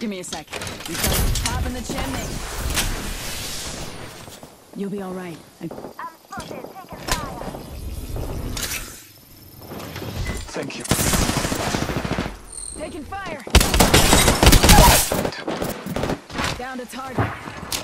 Give me a sec. You start popping the chimney. You'll be all right. I- I'm spotted. Taking fire. Thank you. Taking fire. Down to target.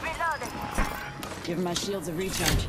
Reloading. Giving my shields a recharge.